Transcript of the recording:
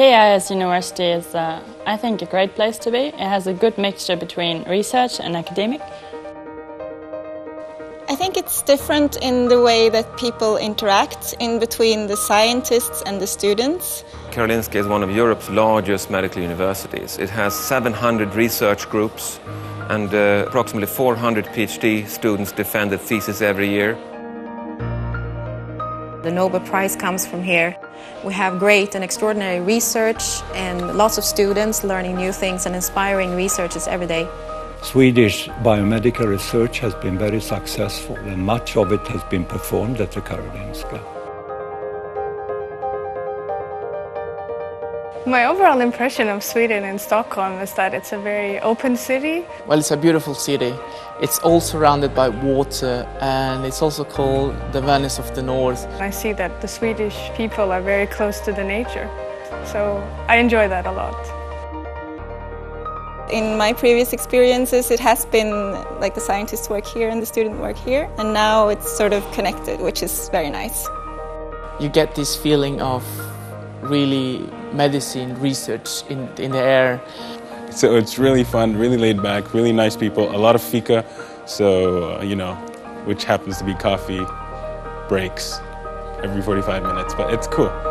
KIS University is, uh, I think, a great place to be. It has a good mixture between research and academic. I think it's different in the way that people interact in between the scientists and the students. Karolinska is one of Europe's largest medical universities. It has 700 research groups and uh, approximately 400 PhD students defend their thesis every year. The Nobel Prize comes from here. We have great and extraordinary research and lots of students learning new things and inspiring researchers every day. Swedish biomedical research has been very successful and much of it has been performed at the Karolinska. My overall impression of Sweden and Stockholm is that it's a very open city. Well, it's a beautiful city. It's all surrounded by water and it's also called the Venice of the North. I see that the Swedish people are very close to the nature, so I enjoy that a lot. In my previous experiences, it has been like the scientists work here and the student work here, and now it's sort of connected, which is very nice. You get this feeling of really medicine research in, in the air. So it's really fun, really laid back, really nice people, a lot of fika, so, uh, you know, which happens to be coffee breaks every 45 minutes, but it's cool.